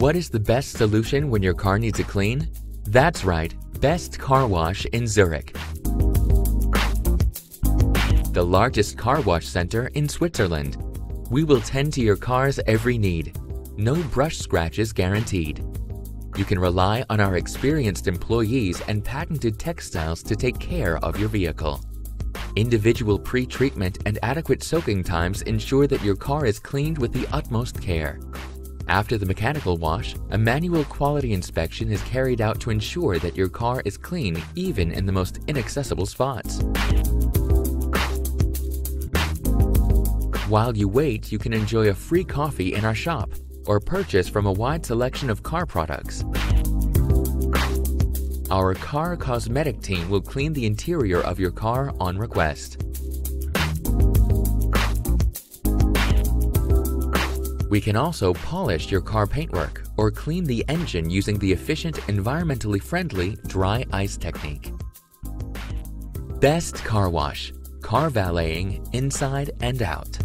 What is the best solution when your car needs a clean? That's right, Best Car Wash in Zurich. The largest car wash center in Switzerland. We will tend to your car's every need. No brush scratches guaranteed. You can rely on our experienced employees and patented textiles to take care of your vehicle. Individual pre-treatment and adequate soaking times ensure that your car is cleaned with the utmost care. After the mechanical wash, a manual quality inspection is carried out to ensure that your car is clean even in the most inaccessible spots. While you wait, you can enjoy a free coffee in our shop or purchase from a wide selection of car products. Our car cosmetic team will clean the interior of your car on request. We can also polish your car paintwork or clean the engine using the efficient, environmentally friendly dry ice technique. Best Car Wash. Car valeting inside and out.